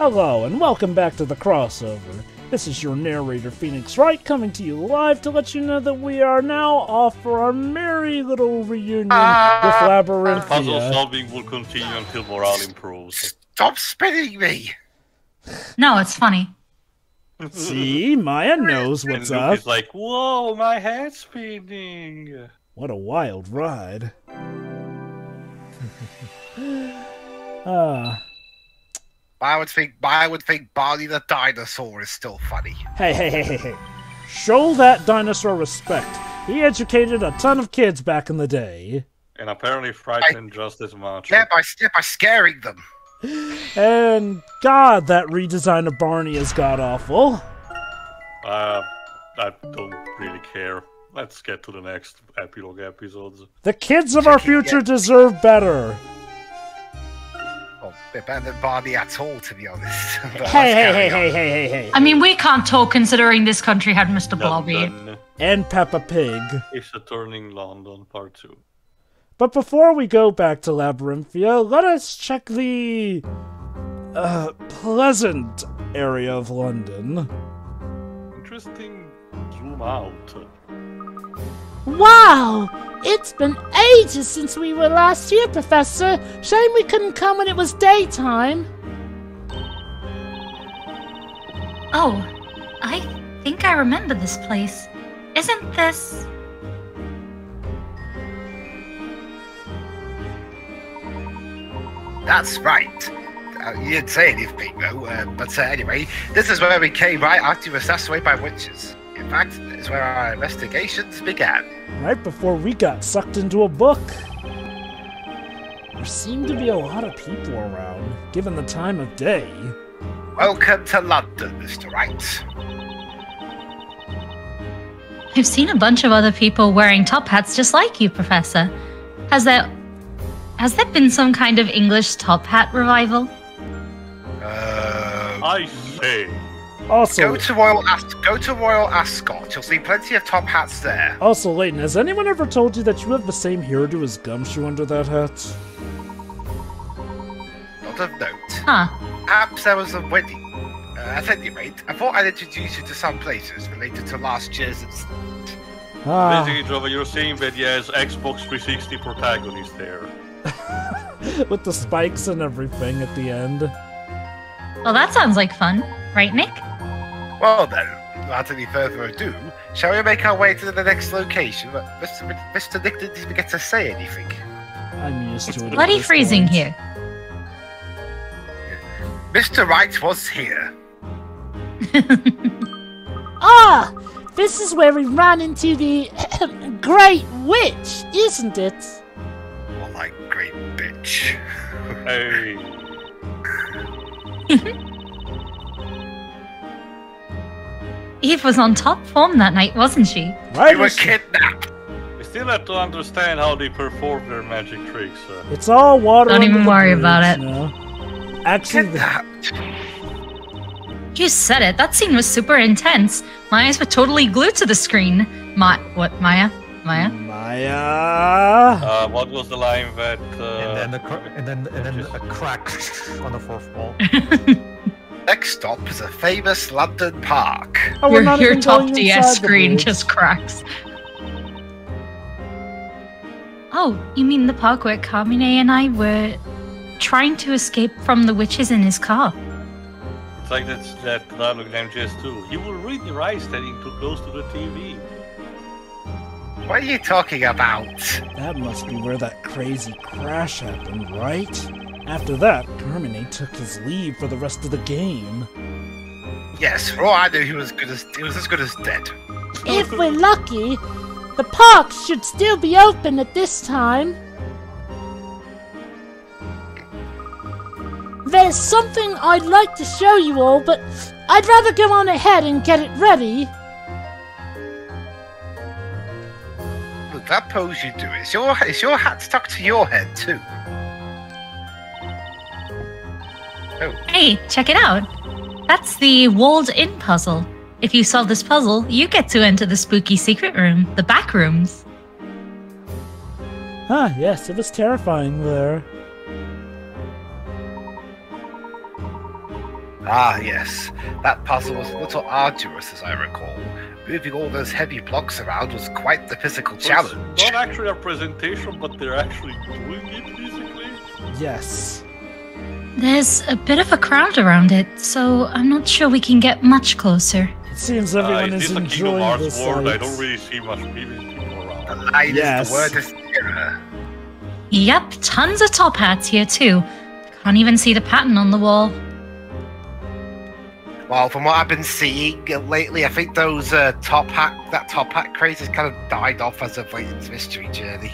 Hello, and welcome back to the crossover. This is your narrator, Phoenix Wright, coming to you live to let you know that we are now off for our merry little reunion Ah, with Puzzle solving will continue until morale improves. Stop spinning me! No, it's funny. See, Maya knows and what's Luke up. is like, whoa, my head's spinning. What a wild ride. Ah, I would think I would think Barney the dinosaur is still funny. hey, hey, hey, hey, hey. Show that dinosaur respect. He educated a ton of kids back in the day. And apparently frightening just as much. Yeah, by yeah, by scaring them. And God, that redesign of Barney is god awful. Uh, I don't really care. Let's get to the next epilogue episodes. The kids of our future deserve better. Well, they're better than Barney at all, to be honest. Hey, hey, hey, hey, hey, hey, hey. I mean, we can't talk considering this country had Mr. Blobby. London And Peppa Pig. is a turning London part two. But before we go back to Labyrinthia, let us check the uh, pleasant area of London. Interesting zoom out. Wow! It's been ages since we were last here, Professor. Shame we couldn't come when it was daytime. Oh, I think I remember this place. Isn't this. That's right. Uh, you didn't say anything though, uh, but uh, anyway, this is where we came right after you were assassinated by witches. In fact, it's where our investigations began. Right before we got sucked into a book. There seem to be a lot of people around, given the time of day. Welcome to London, Mr. Wright. I've seen a bunch of other people wearing top hats just like you, Professor. Has there. Has there been some kind of English top hat revival? Uh, I say, Also, go to Royal As- go to Royal Ascot. You'll see plenty of top hats there. also, Layton, has anyone ever told you that you have the same hairdo as Gumshoe under that hat? Not of note. Huh. Perhaps there was a wedding. Uh, at any rate, I thought I'd introduce you to some places related to last year's incident. Ah, basically, Jovah, you're saying that yes, Xbox 360 protagonist there. with the spikes and everything at the end. Well, that sounds like fun, right, Nick? Well then, without any further ado, shall we make our way to the next location? But Mr. Mc- Mr. Nick didn't even get to say anything. I'm used to it. Bloody freezing point. here. Mr. Wright was here. Ah! This is where we ran into the Great Witch, isn't it? Well, like great bitch. Hey. Eve was on top form that night, wasn't she? Right? You were kidnapped. We still have to understand how they perform their magic tricks. Uh, It's all water. Don't even the worry bridge about it. now. Actually, the- Kidnapped. You said it. That scene was super intense. My eyes were totally glued to the screen. My what? Maya? Maya? Maya. uh, what was the line that? Uh, and then a cr- and then and then a crack on the fourth wall. Next stop is a famous London park. Oh, we're your not your even top going DS the screen just cracks. Oh, you mean the park where Carmine and I were trying to escape from the witches in his car? It's like that's that dialogue in MGS2. You will read your eyes standing too close to the TV. What are you talking about? That must be where that crazy crash happened, right? After that, Carmine took his leave for the rest of the game. Yes, for all I knew, he was good as he was as good as dead. If we're lucky, the park should still be open at this time. There's something I'd like to show you all, but I'd rather go on ahead and get it ready. Look, that pose you do is your is your hat stuck to your head too. Oh, Hey, check it out. That's the walled in puzzle. If you solve this puzzle, you get to enter the spooky secret room, the back rooms. Ah, yes, it was terrifying there. Ah, yes. That puzzle was a little arduous, as I recall. Moving all those heavy blocks around was quite the physical It's challenge. not actually a presentation, but they're actually doing it physically. Yes. There's a bit of a crowd around it, so I'm not sure we can get much closer. It seems Uh, everyone is is this a enjoying Hearts this. world? I don't really see much people people around. The line Yes. is the word. Yep, tons of top hats here too. Can't even see the pattern on the wall. Well, from what I've been seeing uh, lately, I think those uh, top hat, that top hat craze has kind of died off as of Layton's mystery journey.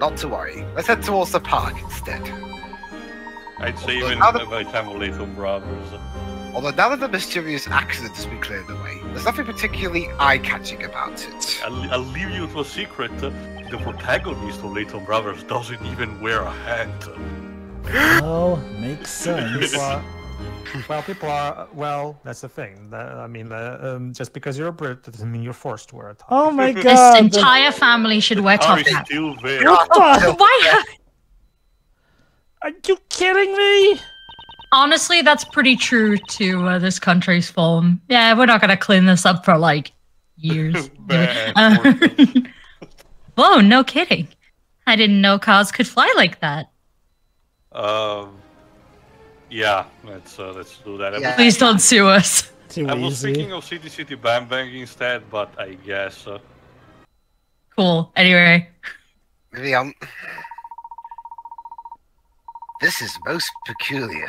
Not to worry. Let's head towards the park instead. I'd say Well, even now that- by the time of Layton Brothers. Although now that the mysterious accident has been cleared away, there's nothing particularly eye-catching about it. I'll, I'll leave you to a secret. uh, The protagonist of Layton Brothers doesn't even wear a hat. Well, makes sense. People are, well, people are. Well, that's the thing. I mean, uh, um, just because you're a Brit doesn't mean you're forced to wear a top. Oh my god. the- entire family should wear top Harry's hats. still there. Why? Are you kidding me? Honestly, that's pretty true to uh, this country's form. Yeah, we're not gonna clean this up for like years. Uh. Whoa, no kidding. I didn't know cars could fly like that. Um, yeah, let's uh, let's do that. Yeah. Please don't sue us. Too I was easy. thinking of City City Bam Bang instead, but I guess uh, Cool. Anyway, Moving on. This is most peculiar.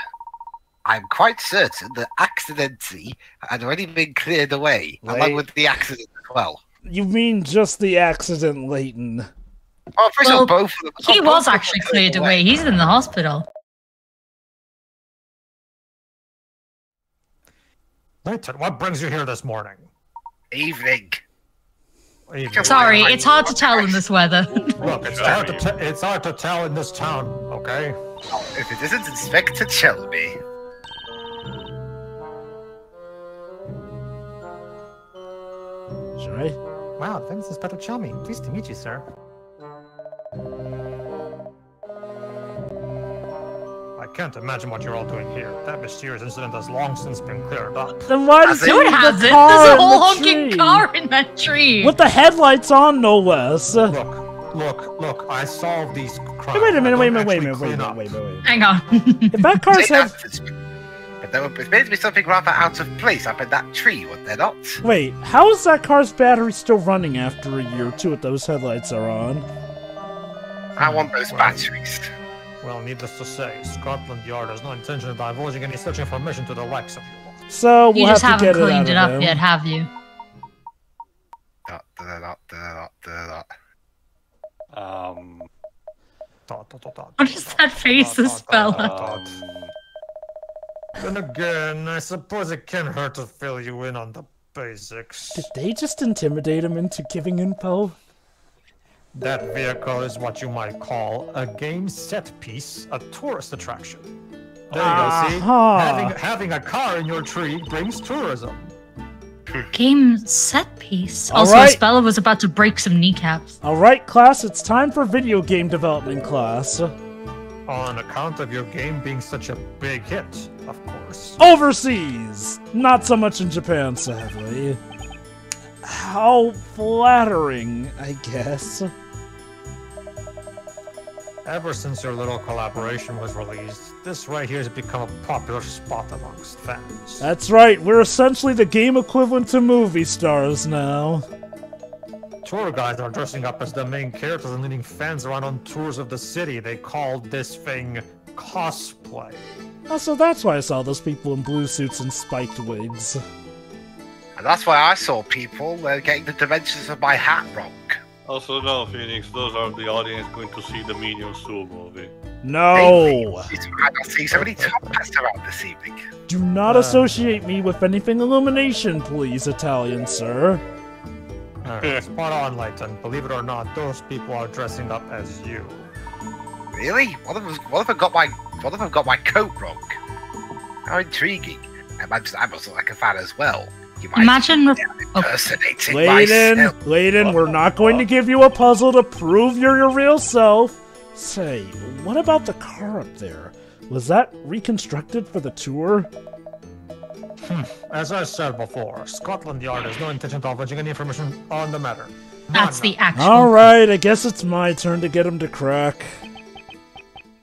I'm quite certain that accidentally had already been cleared away, Wait. along with the accident as well. You mean just the accident, Layton? Oh, first Well, of both of them. he was actually cleared away. He's in the hospital. Layton, what brings you here this morning? Evening. Evening. Come Sorry, it's hard to tell in this weather. Look, it's hard to te- it's hard to tell in this town. Okay. If it isn't Inspector Shelby. Should I? Wow, thanks, Inspector Chelmey. Pleased to meet you, sir. Can't imagine what you're all doing here. That mysterious incident has long since been cleared up. Then why does he think- No, it leave hasn't. the There's a whole honking tree? car in that tree. With the headlights on, no less. Look, look, look! I solved these crimes. Wait a minute, wait a minute, wait a minute, wait a minute, wait a minute, wait a minute. Hang on. If that car's Say had... that, it's- But there would appear to be something rather out of place up in that tree, would there not? Wait, how is that car's battery still running after a year or two if those headlights are on? I want those batteries. Well, needless to say, Scotland Yard has no intention of divulging any such information to the likes of you. So we'll you just have to haven't get cleaned it, it out up of yet, him. have you? Um, What dot, is dot, that dot, face dot, spell? dot, dot. um, Then again, I suppose it can hurt to fill you in on the basics. Did they just intimidate him into giving info? That vehicle is what you might call a game set piece, a tourist attraction. There you go, ah, see? Aha. Having, having a car in your tree brings tourism. Game set piece. All Also, right. Spella was about to break some kneecaps. Alright, class, it's time for video game development class. On account of your game being such a big hit, of course. Overseas! Not so much in Japan, sadly. How flattering, I guess. Ever since your little collaboration was released, this right here has become a popular spot amongst fans. That's right, we're essentially the game equivalent to movie stars now. Tour guides are dressing up as the main characters and leading fans around on tours of the city. They called this thing cosplay. So that's why I saw those people in blue suits and spiked wigs. And that's why I saw people uh, getting the dimensions of my hat wrong. Also, no, Phoenix, those aren't the audience going to see the Minions 2 movie. No! It's- I don't see so many top around this evening. Do not Uh. associate me with anything Illumination, please, Italian sir. Alright, spot on, Layton. Believe it or not, those people are dressing up as you. Really? What if, what if I got my what if I got my coat wrong? How intriguing! I imagine I'm also like a fan as well. You might Imagine. Rep- impersonating oh. Layton, myself. Layton, we're not going to give you a puzzle to prove you're your real self. Say, what about the car up there? Was that reconstructed for the tour? Hmm. As I said before, Scotland Yard has no intention of divulging any information on the matter. That's None. the actual. Alright, I guess it's my turn to get him to crack.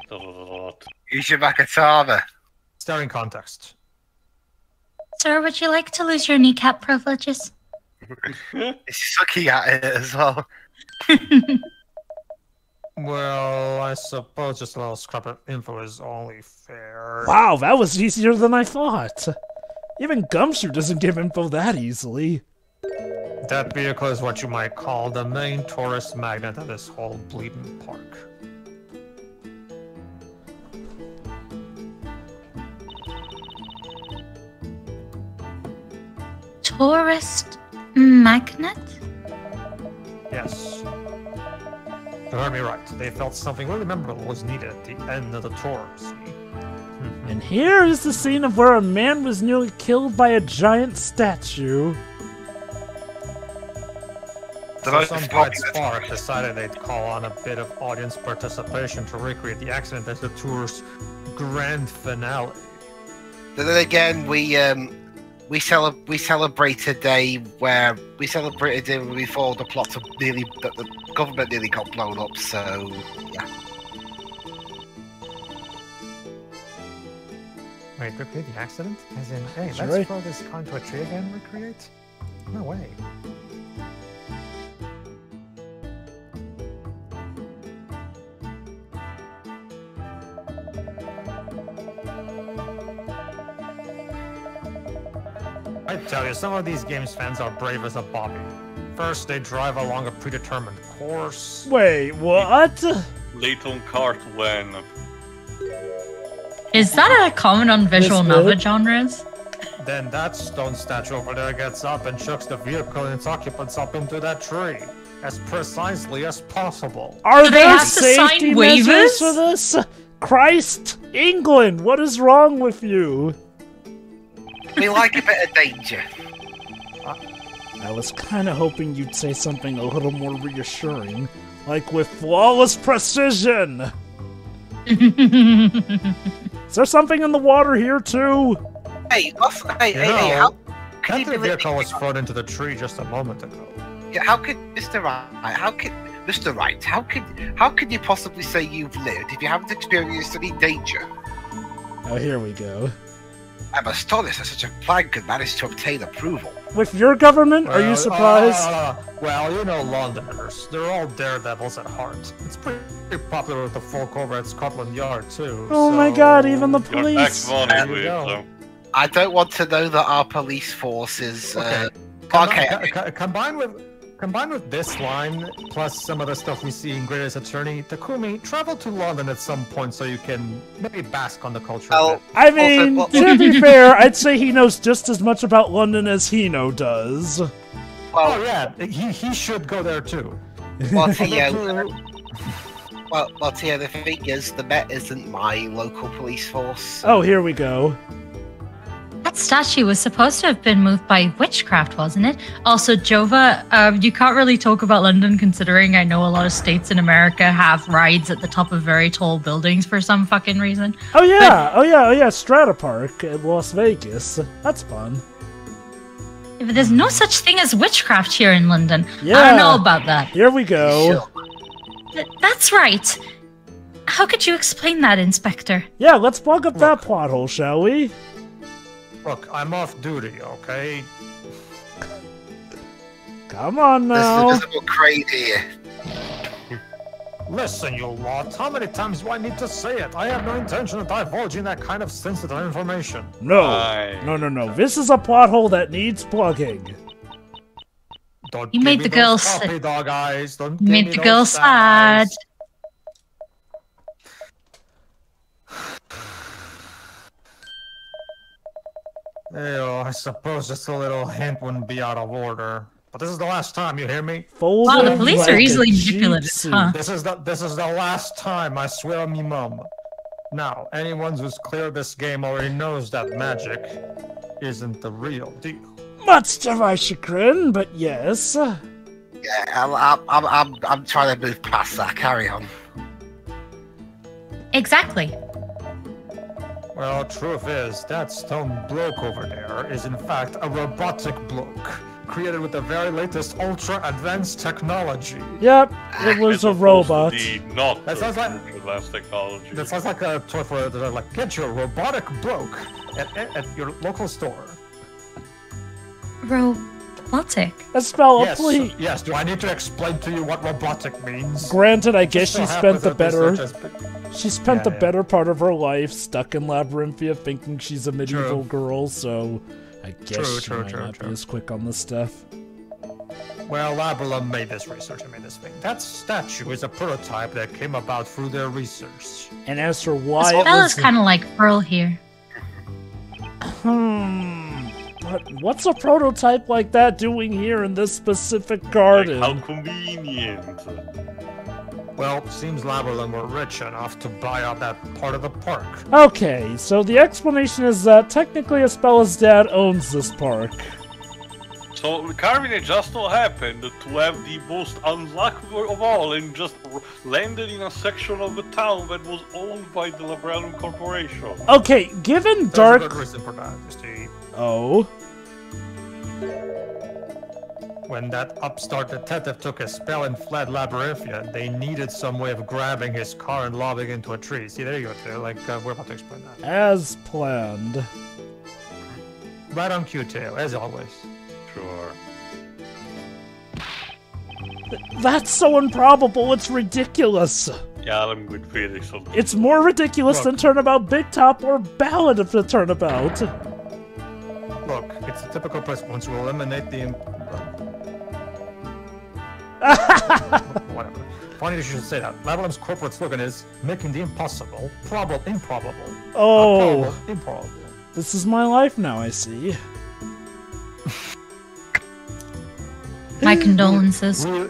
Dot. Use your Magatama. Staring context. Sir, would you like to lose your kneecap privileges? He's looking at it as well. Well, I suppose just a little scrap of info is only fair. Wow, that was easier than I thought. Even Gumshoe doesn't give info that easily. That vehicle is what you might call the main tourist magnet of this whole bleeding park. Tourist magnet? Yes. You heard me right. They felt something really memorable was needed at the end of the tour. And here is the scene of where a man was nearly killed by a giant statue. The So most some bright popular- spark decided they'd call on a bit of audience participation to recreate the accident as the tour's grand finale. But then again, we um we cele- we celebrate a day where we celebrate a day before the plot of nearly that the government nearly got blown up. So yeah, Wait, recreate the accident? As in, hey, That's let's right. throw this car into a tree again recreate? No way. Tell you, some of these games fans are brave as a bobby. First, they drive along a predetermined course. Wait, what? Layton Cart when Is that a comment on visual novel genres? Then that stone statue over there gets up and chucks the vehicle and its occupants up into that tree as precisely as possible. Are Do they there have to sign safety measures waivers? for this? Christ, England, what is wrong with you? We like a bit of danger. I was kind of hoping you'd say something a little more reassuring, like with flawless precision. Is there something in the water here too? Hey, off, hey, You hey, hey, how, know, can you that vehicle was thrown into the tree just a moment ago. Yeah, how could Mr. Wright? How could Mr. Wright? How could how could you possibly say you've lived if you haven't experienced any danger? Oh, here we go. I'm astonished that such a plan could manage to obtain approval. With your government, are you surprised? uh, well, you know Londoners. They're all daredevils at heart. It's pretty popular with the folk over at Scotland Yard, too. oh my god, even the police. next one There is you with go. so I don't want to know that our police force is. Uh, Com- okay, co- co- combined with combined with this line, plus some of the stuff we see in Great Ace Attorney, Takumi, travel to London at some point so you can maybe bask on the culture. a well, bit. I mean, well- to be fair, I'd say he knows just as much about London as Hino does. Oh yeah, he he should go there too. well, Teo, well, well, Teo, the thing is, the Met isn't my local police force. Oh, here we go. That statue was supposed to have been moved by witchcraft, wasn't it? Also, Jovah, uh, you can't really talk about London considering I know a lot of states in America have rides at the top of very tall buildings for some fucking reason. Oh yeah, oh yeah, oh yeah, Strata Park in Las Vegas. That's fun. But there's no such thing as witchcraft here in London. Yeah. I don't know about that. Here we go. Th- that's right. How could you explain that, Inspector? Yeah, let's plug up that plot hole, shall we? Look, I'm off duty, okay? Come on now. This now. is invisible crane here. Listen, you lot, how many times do I need to say it? I have no intention of divulging that kind of sensitive information. No, Aye. no, no, no. This is a plot hole that needs plugging. Don't You made the those girl sa- dog eyes. Don't You made the those girl sad. Eyes. Ew, I suppose just a little hint wouldn't be out of order. But this is the last time, you hear me? Fold Wow, the police like are easily cheap manipulative, huh? This is the this is the last time, I swear on me mum. Now, anyone who's cleared this game already knows that magic isn't the real deal. Much to my chagrin, but yes. Yeah, I'm, I'm, I'm, I'm, I'm trying to move past that. Carry on. Exactly. Well, truth is, that stone bloke over there is in fact a robotic bloke, created with the very latest ultra advanced technology. Yep, it was a robot. The not That sounds like- advanced technology. That sounds like a toy for they're like get your robotic bloke at, at, at your local store. Robotic. Espella, yes, please. yes. Do I need to explain to you what robotic means? Granted, I guess she spent the better. She spent Yeah, the yeah. better part of her life stuck in Labyrinthia thinking she's a medieval True. girl, so I guess True, she true, might true, not true. be as quick on this stuff. Well, Labralum made this research and made this thing. That statue is a prototype that came about through their research. And as for why it Bella's was... kind of like Pearl here. Hmm... But what's a prototype like that doing here in this specific Like, garden? how convenient. Well, seems Labralum were rich enough to buy out that part of the park. Okay, so the explanation is that technically Espella's dad owns this park. So Carvin it just so happened to have the most unlucky of all and just landed in a section of the town that was owned by the Labralum Corporation. Okay, given There's a good reason for that, you see. Oh? When that upstart detective took Espella and fled Labyrinthia, they needed some way of grabbing his car and lobbing into a tree. See, there you go, too. Like, uh, we're about to explain that. As planned. Right on cue, too, as always. Sure. That's so improbable, it's ridiculous. Yeah, I'm good Felix on this. It's more ridiculous Look. than Turnabout Big Top or Ballad of the Turnabout. Look, it's a typical press Once you eliminate the. Whatever. Funny you should say that. Lavalum's corporate slogan is making the impossible probable improbable. Oh, Probable, improbable. this is my life now, I see. My condolences. We,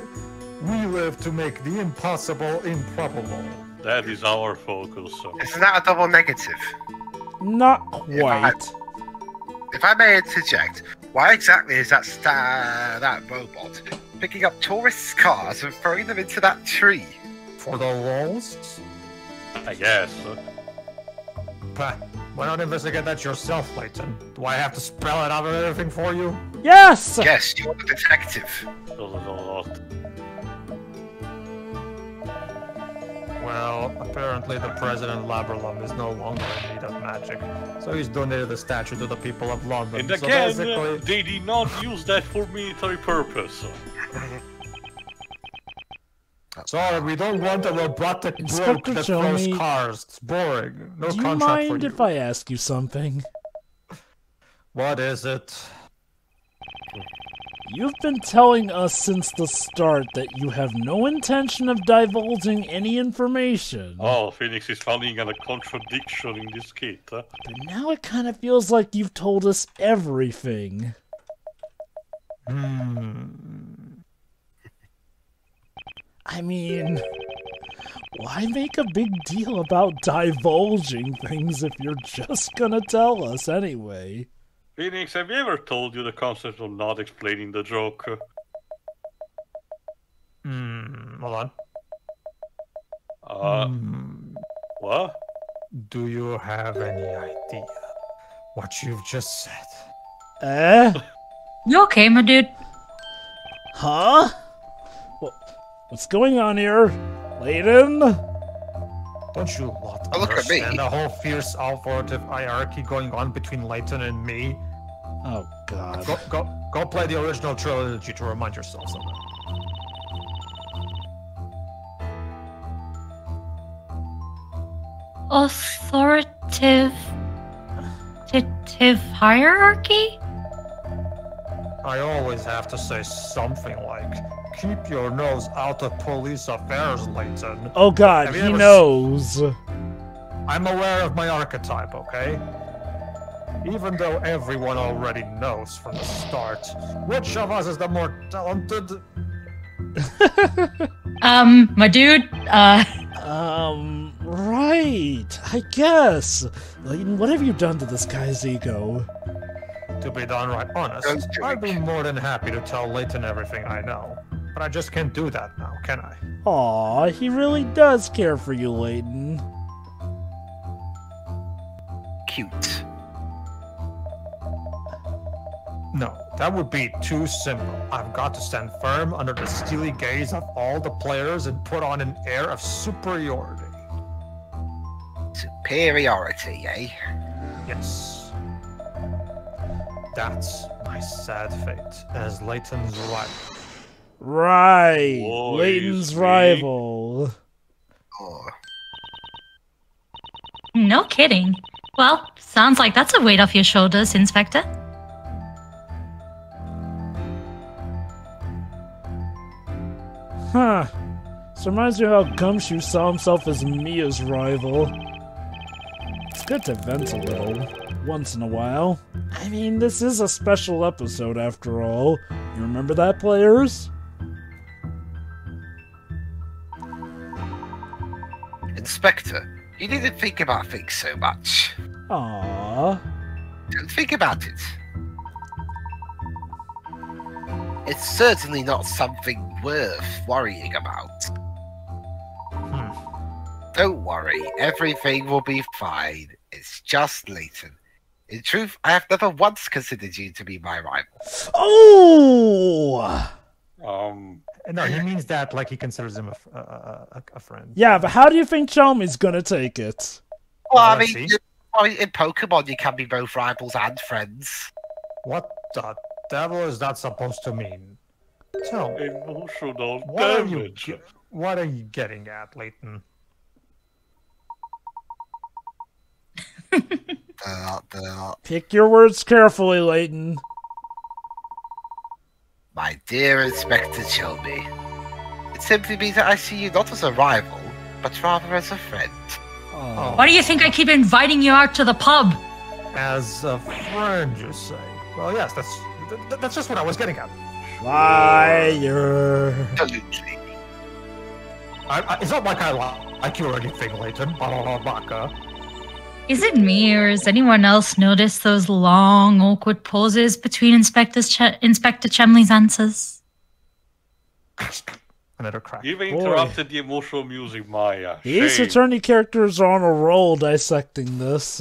we live to make the impossible improbable. That is our focus. So. Isn't that a double negative? Not quite. If I may interject, why exactly is that sta- that robot picking up tourists' cars and throwing them into that tree? For the walls? I guess. Pah, why not investigate that yourself, Layton? Do I have to spell it out and everything for you? Yes! Yes, you're the detective. Well, apparently the president of Labralum is no longer in need of magic, so he's donated the statue to the people of London. And so again, basically, they did not use that for military purpose. sorry, we don't want a robotic bloke Inspector that throws cars. It's boring. No Do you mind you. if I ask you something? What is it? You've been telling us since the start that you have no intention of divulging any information. Oh, Phoenix is finding a contradiction in this kit. Huh? But now it kind of feels like you've told us everything. Hmm. I mean, why make a big deal about divulging things if you're just gonna tell us anyway? Phoenix, have you ever told you the concept of not explaining the joke? Hmm. Hold on. Uh, Hmm. what? Do you have any idea what you've just said? Eh? You okay, my dude? Huh? What, what's going on here? Layton? Don't you lot Oh, look at me. understand the whole fierce authoritative hierarchy going on between Layton and me? Oh, God. Go, go, go play the original trilogy to remind yourselves of that. Authoritative. authoritative hierarchy? I always have to say something like, keep your nose out of police affairs, Layton. Oh, God, Have he ever s- knows. I'm aware of my archetype, okay? Even though everyone already knows from the start, which of us is the more talented? Um, my dude, uh, Um, right. I guess. Layton, what have you done to this guy's ego? To be downright honest, I'd it. be more than happy to tell Layton everything I know. But I just can't do that now, can I? Aw, he really does care for you, Layton. cute. No, that would be too simple. I've got to stand firm under the steely gaze of all the players and put on an air of superiority. Superiority, eh? Yes. That's my sad fate as Layton's rival. Right. Boys, Layton's rival. Oh. No kidding. Well, sounds like that's a weight off your shoulders, Inspector. Huh. This reminds me of how Gumshoe saw himself as Mia's rival. It's good to vent a little, once in a while. I mean, this is a special episode after all. You remember that, players? Inspector, you didn't think about things so much. Aww. Don't think about it. It's certainly not something worth worrying about. Don't worry, everything will be fine. It's just Layton. In truth, I have never once considered you to be my rival. Oh! Um, No, he means that like he considers him a a friend. Yeah, but how do you think Chelmey's gonna take it? Well, I let's mean, well, in Pokemon, you can be both rivals and friends. What the devil is that supposed to mean? Tell emotional what are you, damage. what are you getting at, Layton? Uh, Pick your words carefully, Layton. My dear Inspector Chelby, it simply means that I see you not as a rival, but rather as a friend. Aw. Why do you think I keep inviting you out to the pub? As a friend, you say? Well, yes, that's th- th- that's just what I was getting at. Liar. Absolutely. I, I, it's not like I li- like you or anything, Layton. Baka. Is it me, or has anyone else noticed those long, awkward pauses between Inspector's Ch- Inspector Chumley's answers? Another crack. You've Boy. interrupted the emotional music, Maya. These Shame. attorney characters are on a roll dissecting this.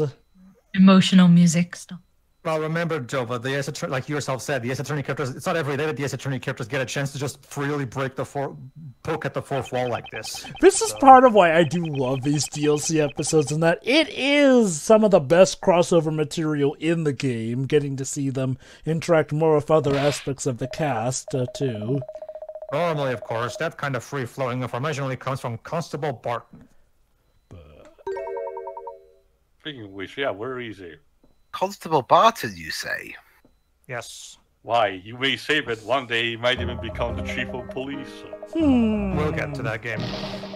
Emotional music stuff. Well, remember, Jovah, the S attorney, like you yourself said, the S attorney characters. It's not every day that the S attorney characters get a chance to just freely break the four, poke at the fourth wall like this. This is part of why I do love these DLC episodes, in that it is some of the best crossover material in the game, getting to see them interact more with other aspects of the cast, uh, too. Normally, of course, that kind of free-flowing information only comes from Constable Barton. But... Speaking of which, yeah, where is he? Constable Barton, you say? Yes, Why? You may say that one day he might even become the chief of police. Hmm. we'll get to that game.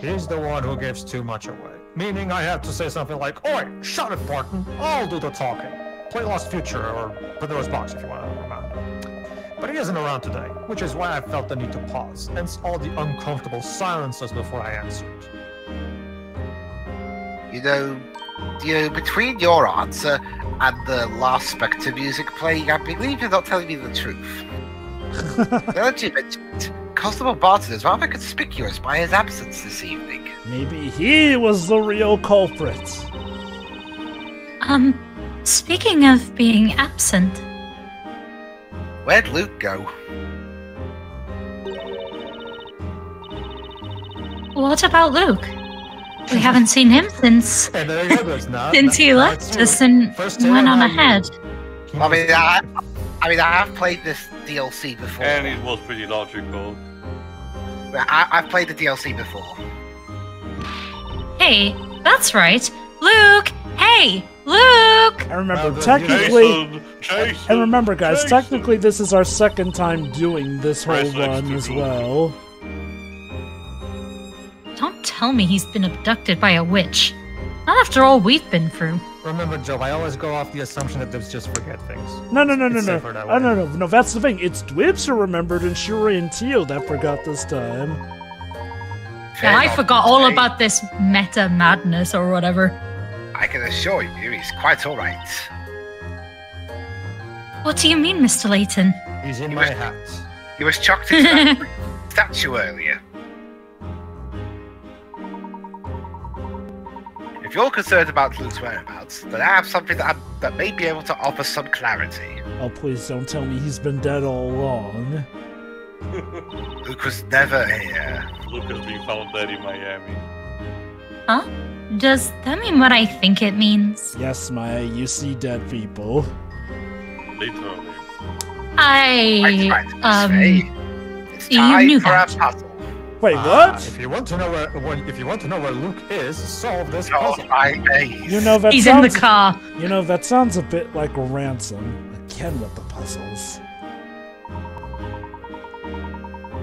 He's the one who gives too much away. Meaning, I have to say something like, "Oi, shut it, Barton! I'll do the talking." Play Lost Future or Pandora's Box if you want to remember. But he isn't around today, which is why I felt the need to pause, hence all the uncomfortable silences before I answered. You know, you know, between your answer and the last Spectre music playing, I believe you're not telling me the truth. now that you mentioned it, Constable Barton is rather conspicuous by his absence this evening. Maybe he was the real culprit. Um, speaking of being absent, Where'd Luke go? what about Luke? We haven't seen him since And there you go, not. since he left us and First went on I- ahead. I mean, I, I mean, I have played this DLC before. And it was pretty logical. I, I've played the DLC before. Hey, that's right, Luke. Hey, Luke. I remember, Well, technically. Jason! Jason! And remember, guys, Jason! technically, this is our second time doing this whole Press run as go. well. Don't tell me he's been abducted by a witch. Not after all we've been through. Remember, Joe, I always go off the assumption that those just forget things. No, no, no, no, It's no. safer that Oh, no, no, no. That's the thing. It's Dwibs who remembered and Shuri and Teo that forgot this time. Fair Yeah, I forgot all hey, about this meta madness or whatever. I can assure you, he's quite all right. What do you mean, Mr. Layton? He's in my hat. He was chucked into that statue earlier. If you're concerned about Luke's whereabouts, then I have something that, I'm, that may be able to offer some clarity. Oh, please don't tell me he's been dead all along. Luke was never here. Luke has been found dead in Miami. Huh? Does that mean what I think it means? Yes, Maya, you see dead people. Literally. I tried to um say, it's you time knew for that. A puzzle. Wait, Ah, what? If you want to know where, when, if you want to know where Luke is, solve this Oh, puzzle. my days. You know that he's in the sounds. car. You know that sounds a bit like ransom. Again with the puzzles.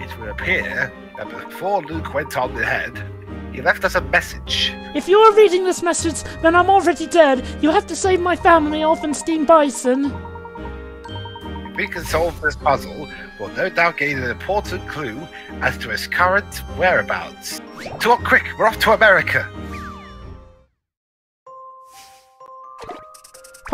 It would appear that before Luke went on ahead, he left us a message. If you are reading this message, then I'm already dead. You have to save my family, Elfenstein Bison. If we can solve this puzzle, we'll no doubt gain an important clue as to his current whereabouts. Talk quick, we're off to America.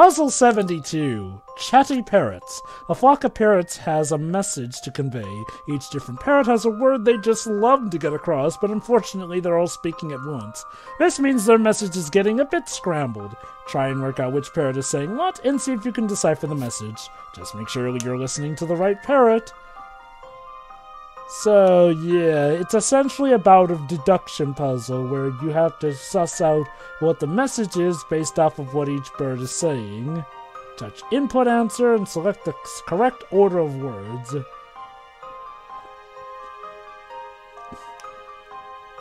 Puzzle 72 Chatty Parrots. A flock of parrots has a message to convey. Each different parrot has a word they just love to get across, but unfortunately they're all speaking at once. This means their message is getting a bit scrambled. Try and work out which parrot is saying what and see if you can decipher the message. Just make sure you're listening to the right parrot. So, yeah, it's essentially a bout of deduction puzzle where you have to suss out what the message is based off of what each bird is saying. Touch input answer and select the correct order of words.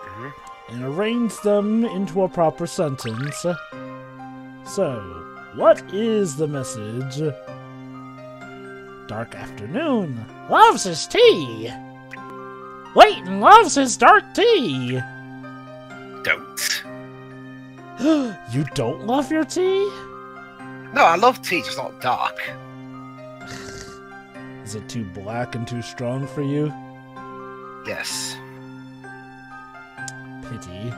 Mm-hmm. And arrange them into a proper sentence. So, what is the message? Dark afternoon. Loves his tea. Layton loves his dark tea. Don't. You don't love your tea? No, I love tea, just not dark. Is it too black and too strong for you? Yes. Pity.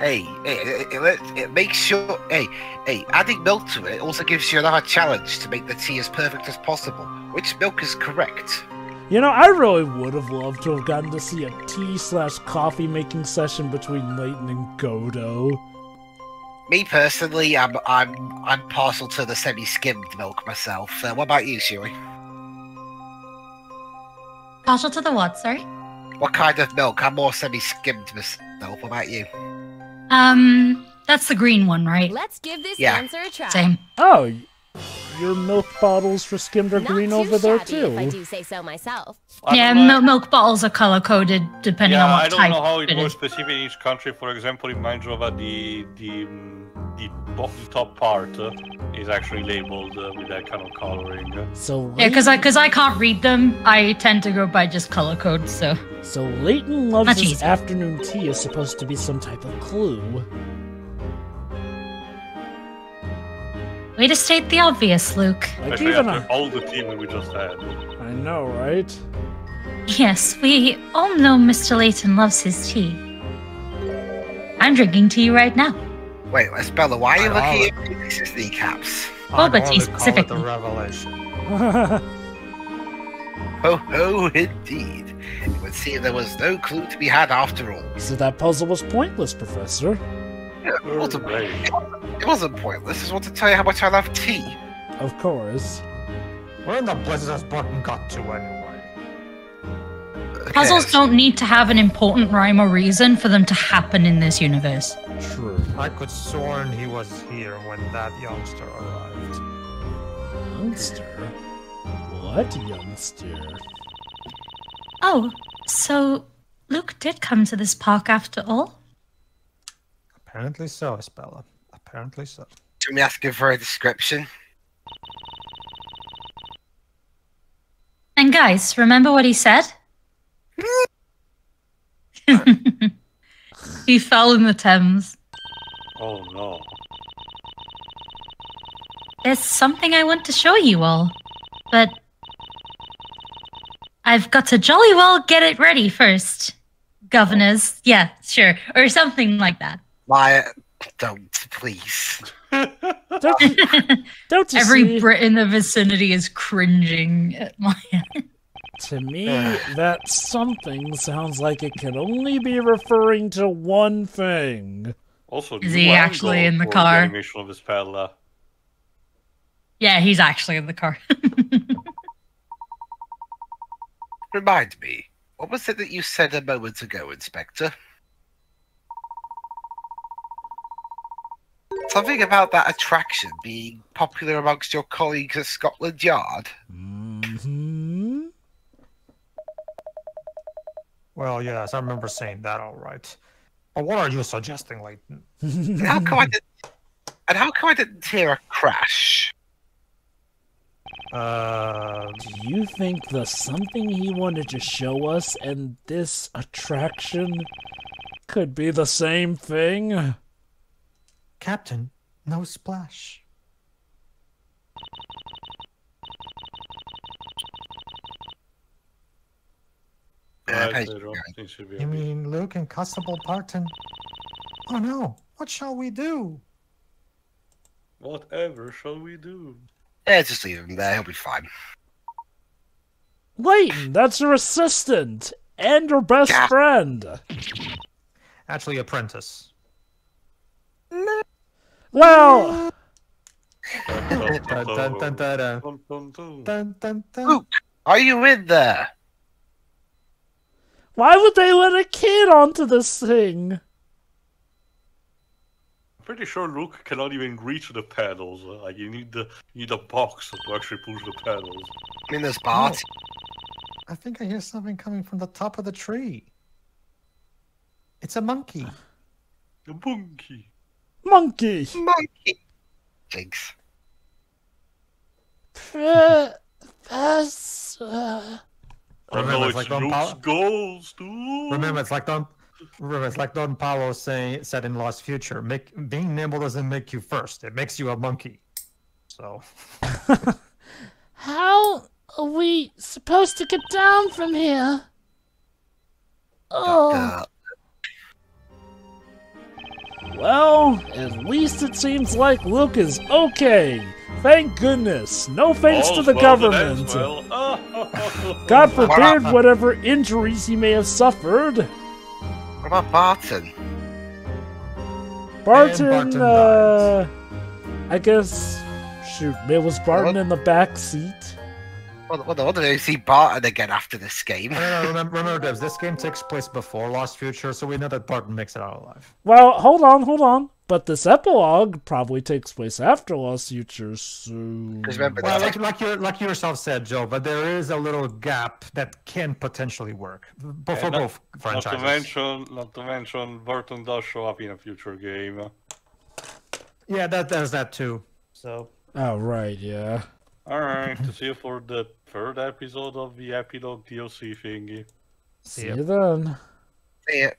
Hey, hey, it, it, it makes sure. Hey, hey, adding milk to it also gives you another challenge to make the tea as perfect as possible. Which milk is correct? You know, I really would have loved to have gotten to see a tea slash coffee making session between Layton and Godot. Me personally, I'm I'm I'm partial to the semi-skimmed milk myself. Uh, what about you, Shui? Partial to the what, sorry? What kind of milk? I'm more semi-skimmed myself. What about you? Um, that's the green one, right? Let's give this Yeah. answer a try. Same. Oh, y- your milk bottles for skimmed are Not green too over there too. If I do say so myself. I yeah, don't milk bottles are color coded depending yeah, on what type. I don't type know how it it was specific in each country. For example, in Manjova, the the the, the top part uh, is actually labeled uh, with that kind of coloring. So Yeah, because I because I can't read them, I tend to go by just color code. So so Layton loves Much his easier. afternoon tea is supposed to be some type of clue. Way to state the obvious, Luke. Like Especially even after a, all the team that we just had. I know, right? Yes, we all know Mr. Layton loves his tea. I'm drinking tea right now. Wait, Bella, why are you looking at Lisa's kneecaps? I'd Boba tea only call it specifically. the revelation. Oh, oh, indeed. It would seem there was no clue to be had after all. so that puzzle was pointless, Professor. Yeah, it wasn't, Right. it wasn't pointless. I just wanted to tell you how much I love tea. Of course. Where in the blazes has Barton got to anyway? Puzzles Yes. don't need to have an important rhyme or reason for them to happen in this universe. True. I could sworn he was here when that youngster arrived. Youngster? What youngster? Oh, so Luke did come to this park after all? Apparently so, Espella. Apparently so. Do me asking for a description? And guys, remember what he said? he fell in the Thames. Oh no. There's something I want to show you all, but I've got to jolly well get it ready first. Governors, yeah, sure, or something like that. Maya, don't, please. Don't don't you Every see? Brit in the vicinity is cringing at my To me, that something sounds like it can only be referring to one thing. Also, Is he actually in the car? animation of his paddler. Yeah, he's actually in the car. Remind me, what was it that you said a moment ago, Inspector? Something about that attraction being popular amongst your colleagues at Scotland Yard? hmm Well, yes, I remember saying that. All right. But what are you suggesting, Layton? And how come I didn't, and how come I didn't hear a crash? Uh, Do you think the something he wanted to show us and this attraction could be the same thing? Captain, no splash. Right, I- Pedro. Things should be You mean Luke and Constable Barton? Oh no, what shall we do? Whatever shall we do? Yeah, just leave him there. He'll be fine. Layton, that's your assistant and your best Yeah. friend. Actually, apprentice. Well. Luke, are you in there? why would they let a kid onto this thing? I'm pretty sure Luke cannot even reach the pedals. uh, Like you need the you need a box to actually push the pedals. I mean, there's Bart. I think I hear something coming from the top of the tree. It's a monkey. A monkey. Monkey. Monkey. Jinx. Professor. Oh Remember, it's it's like Don Luke's goals, dude. Remember, it's like Don. Remember, it's like Don Paolo say, said in Lost Future. Make being nimble doesn't make you first; it makes you a monkey. So How are we supposed to get down from here? Well, at least it seems like Luke is okay. Thank goodness. No thanks to the well government. well. God forbid happened? whatever injuries he may have suffered. what about Barton? Barton, Barton uh, I guess, shoot, it was Barton in the back seat. Well, well, no wonder they see Barton again after this game. no, no, remember, remember, Debs, this game takes place before Lost Future, so we know that Barton makes it out alive. Well, hold on, hold on. But this epilogue probably takes place after Lost Future, so. Remember, Well, like, like you like you yourself said, Joe, but there is a little gap that can potentially work b- for And not- both Not to franchises. mention, not to mention, Burton does show up in a future game. Yeah, that does that too. So Oh, right, yeah. All right, to see you for the third episode of the Epilogue DLC thingy. See ya. you then. see it.